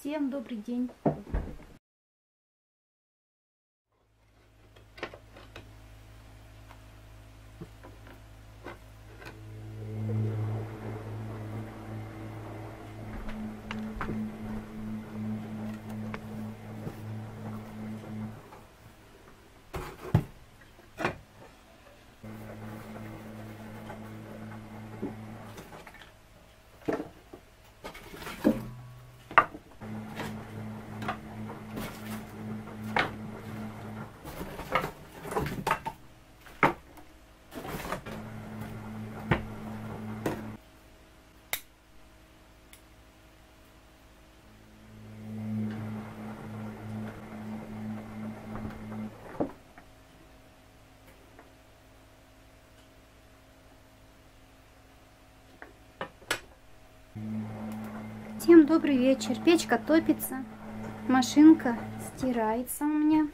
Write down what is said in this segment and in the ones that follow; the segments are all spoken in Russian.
Всем добрый день. Всем добрый вечер. Печка топится, машинка стирается у меня.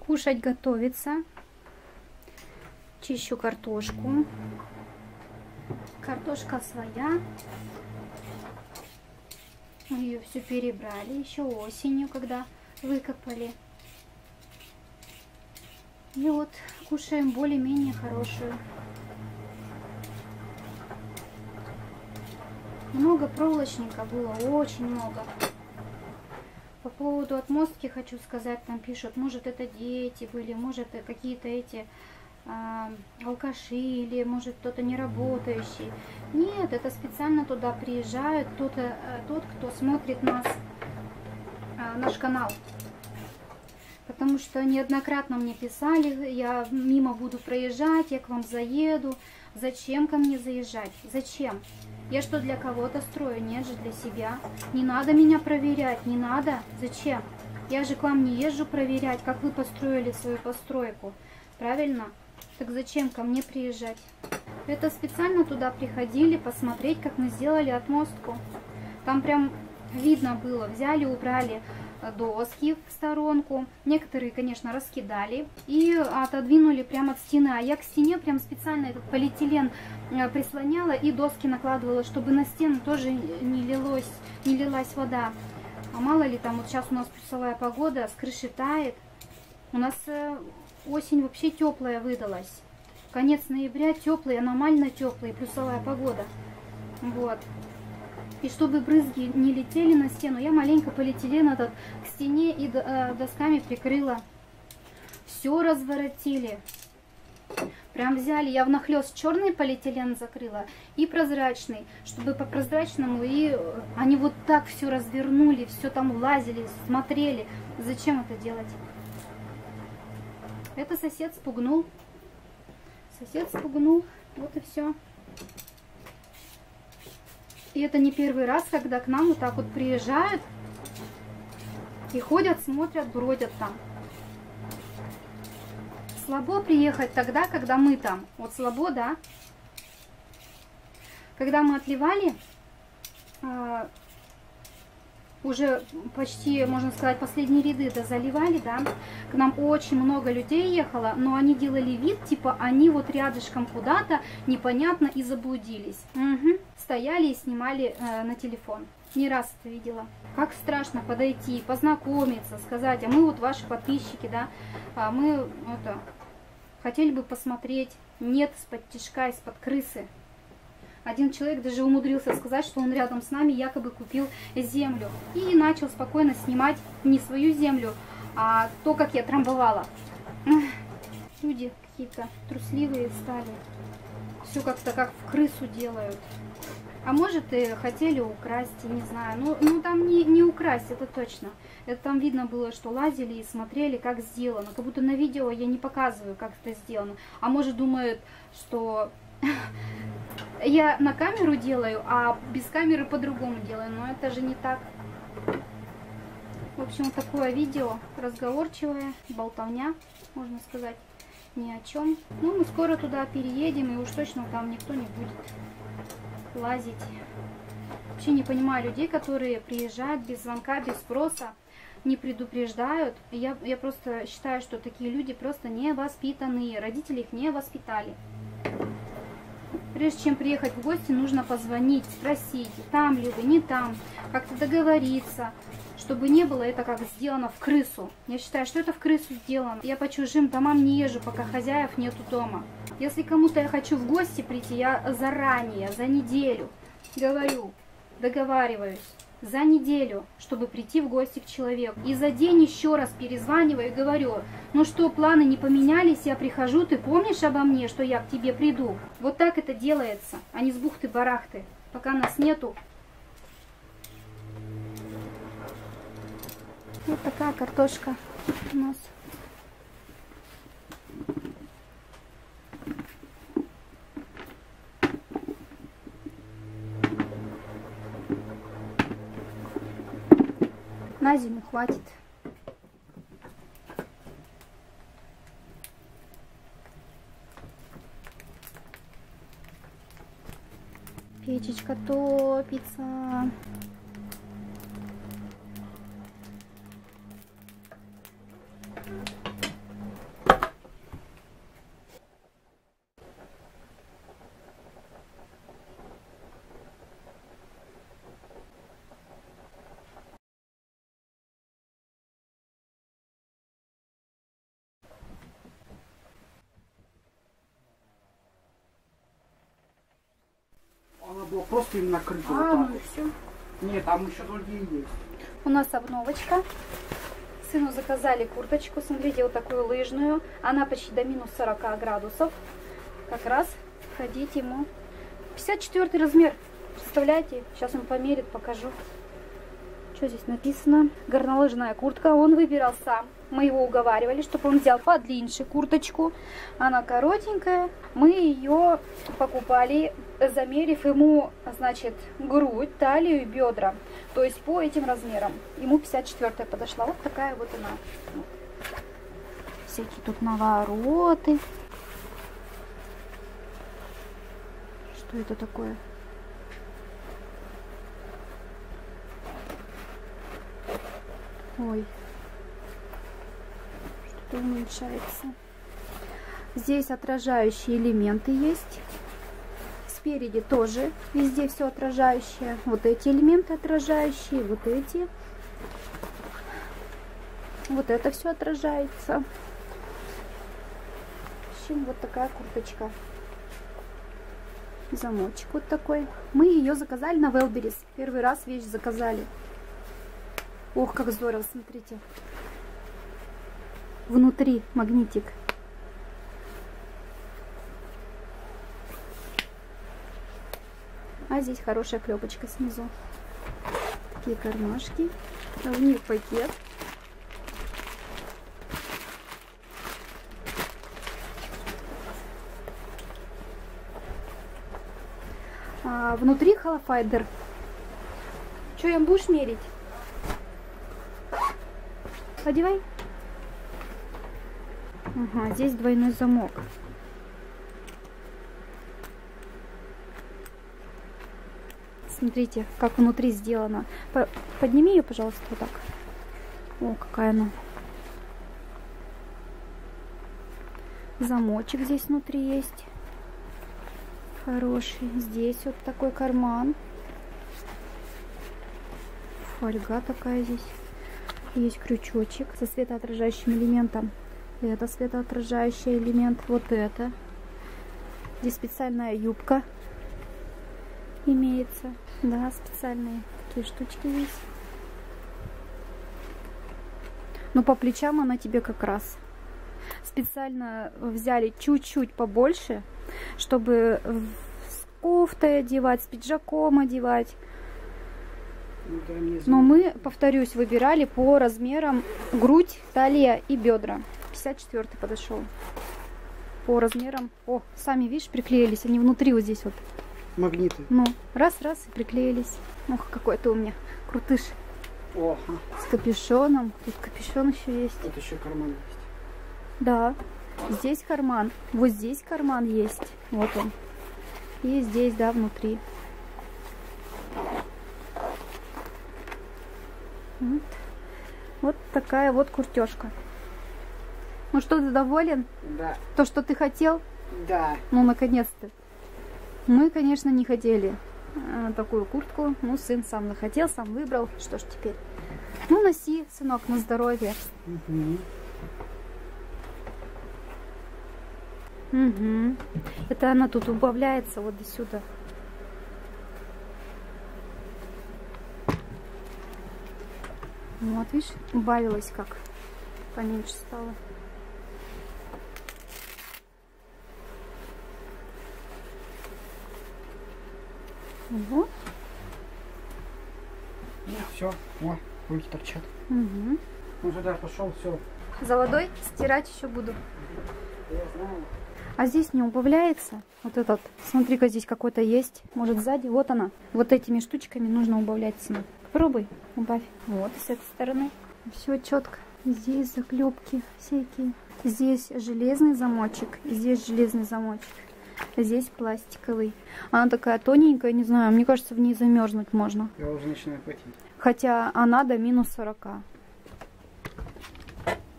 Кушать готовится. Чищу картошку. Картошка своя. Ее все перебрали еще осенью, когда выкопали. И вот кушаем более-менее хорошую. Много проволочника было, очень много. По поводу отмостки хочу сказать, там пишут, может это дети были, может какие-то эти э, алкаши или может кто-то не работающий. Нет, это специально туда приезжают тот, э, тот кто смотрит нас, э, наш канал. Потому что неоднократно мне писали, я мимо буду проезжать, я к вам заеду. Зачем ко мне заезжать? Зачем? Я что, для кого-то строю? Нет же, для себя. Не надо меня проверять, не надо. Зачем? Я же к вам не езжу проверять, как вы построили свою постройку. Правильно? Так зачем ко мне приезжать? Это специально туда приходили посмотреть, как мы сделали отмостку. Там прям видно было, взяли, убрали доски в сторонку. Некоторые, конечно, раскидали и отодвинули прямо от стены. А я к стене прям специально этот полиэтилен э, прислоняла и доски накладывала, чтобы на стену тоже не, лилось, не лилась вода. А мало ли там, вот сейчас у нас плюсовая погода, с крыши тает. У нас э, осень вообще теплая выдалась. Конец ноября теплый, аномально теплый, плюсовая погода. Вот. И чтобы брызги не летели на стену, я маленько полиэтилен этот к стене и э, досками прикрыла. Все разворотили. Прям взяли, я внахлёст черный полиэтилен закрыла и прозрачный, чтобы по прозрачному, и э, они вот так все развернули, все там лазили, смотрели. Зачем это делать? Это сосед спугнул. Сосед спугнул, вот и все. И это не первый раз, когда к нам вот так вот приезжают и ходят, смотрят, бродят там. Слабо приехать тогда, когда мы там. Вот слабо, да? Когда мы отливали, а, уже почти, можно сказать, последние ряды это заливали, да, к нам очень много людей ехало, но они делали вид, типа они вот рядышком куда-то непонятно и заблудились. Угу. Стояли и снимали э, на телефон. Не раз это видела. Как страшно подойти, познакомиться, сказать, а мы вот ваши подписчики, да, а мы это, хотели бы посмотреть, нет из-под тяжка, из-под крысы. Один человек даже умудрился сказать, что он рядом с нами якобы купил землю. И начал спокойно снимать не свою землю, а то, как я трамбовала. Люди какие-то трусливые стали. Все как-то как в крысу делают. А может и хотели украсть, не знаю. Ну, ну там не, не украсть, это точно. Это там видно было, что лазили и смотрели, как сделано. Как будто на видео я не показываю, как это сделано. А может думают, что я на камеру делаю, а без камеры по-другому делаю. Но это же не так. В общем, такое видео разговорчивое, болтовня, можно сказать, ни о чем. Ну, мы скоро туда переедем, и уж точно там никто не будет лазить. Вообще не понимаю людей, которые приезжают без звонка, без спроса, не предупреждают. Я, я просто считаю, что такие люди просто невоспитанные. Родители их не воспитали. Прежде чем приехать в гости, нужно позвонить, спросить, там ли вы, не там, как-то договориться, чтобы не было это как сделано в крысу. Я считаю, что это в крысу сделано. Я по чужим домам не езжу, пока хозяев нету дома. Если кому-то я хочу в гости прийти, я заранее, за неделю говорю, договариваюсь за неделю, чтобы прийти в гости к человеку. И за день еще раз перезваниваю и говорю, ну что, планы не поменялись, я прихожу, ты помнишь обо мне, что я к тебе приду? Вот так это делается, а не с бухты-барахты. Пока нас нету. Вот такая картошка у нас. На зиму хватит. Печечка топится. Была просто им накрыта А, вот так ну вот. все. Нет, там еще другие есть. У нас обновочка. Сыну заказали курточку, смотрите, вот такую лыжную. Она почти до минус 40 градусов. Как раз ходить ему. 54 размер. Представляете? Сейчас он померит, покажу. Что здесь написано? Горнолыжная куртка. Он выбирал сам. Мы его уговаривали, чтобы он взял подлиннее курточку. Она коротенькая. Мы ее покупали, замерив ему, значит, грудь, талию и бедра. То есть по этим размерам. Ему 54 подошла. Вот такая вот она. Всякие тут навороты. Что это такое? Ой. Что-то уменьшается. Здесь отражающие элементы есть. Спереди тоже везде все отражающее. Вот эти элементы отражающие, вот эти. Вот это все отражается. В общем, вот такая курточка. Замочек вот такой. Мы ее заказали на Велберис. Первый раз вещь заказали. Ох, как здорово, смотрите. Внутри магнитик. А здесь хорошая клепочка снизу. Такие кармашки. В них пакет. А, внутри холофайдер. Что, им будешь мерить? Одевай. Ага, здесь двойной замок. Смотрите, как внутри сделано. По- Подними ее, пожалуйста, вот так. О, какая она. Замочек здесь внутри есть. Хороший. Здесь вот такой карман. Фольга такая здесь. Есть крючочек со светоотражающим элементом. Это светоотражающий элемент. Вот это. Здесь специальная юбка имеется. Да, специальные такие штучки есть. Но по плечам она тебе как раз. Специально взяли чуть-чуть побольше, чтобы с кофтой одевать, с пиджаком одевать. Но мы, повторюсь, выбирали по размерам грудь, талия и бедра. 54 подошел. По размерам. О, сами, видишь, приклеились. Они внутри вот здесь вот. Магниты. Ну, раз-раз и приклеились. Ох, какой ты у меня крутыш. О, С капюшоном. Тут капюшон еще есть. тут еще карман есть. Да. Здесь карман. Вот здесь карман есть. Вот он. И здесь, да, внутри. Вот. Вот такая вот куртежка. Ну что, ты доволен? Да, То, что ты хотел? да. Ну, наконец-то. Мы, конечно, не хотели э, такую куртку. Ну, сын сам захотел, сам выбрал. Что ж теперь? Ну, носи, сынок, на здоровье. Мгм. Угу. Это она тут убавляется вот до сюда. Вот, видишь, убавилась как. Поменьше стало. Вот. Все, о, руки торчат. Угу. Ну сюда пошел, все. За водой стирать еще буду. Я знаю. А здесь не убавляется. Вот этот. Смотри-ка, здесь какой-то есть. Может, сзади. Вот она. Вот этими штучками нужно убавлять цену. Попробуй, убавь. Вот, с этой стороны. Все четко. Здесь заклепки всякие. Здесь железный замочек. Здесь железный замочек. Здесь пластиковый. Она такая тоненькая, не знаю. Мне кажется, в ней замерзнуть можно. Я уже начинаю потеть. Хотя она до минус 40.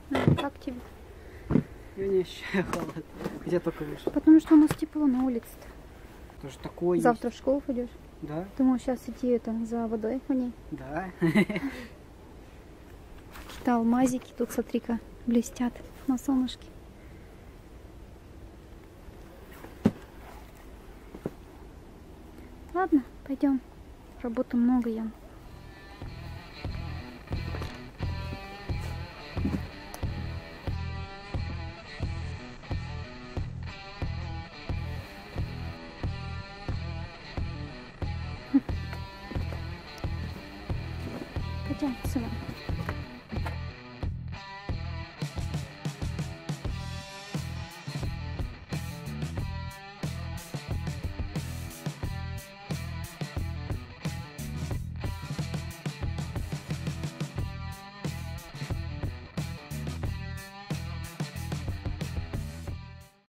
Ну, Как тебе? Я не ощущаю холод. Хотя только вышел. Потому что у нас тепло на улице-то. Тоже такое Завтра в школу пойдешь? Да, Ты можешь сейчас идти это, за водой в ней. да. Какие-то алмазики тут, смотри-ка, блестят на солнышке. Ладно, пойдем. Работы много, Ян. 这样是吗？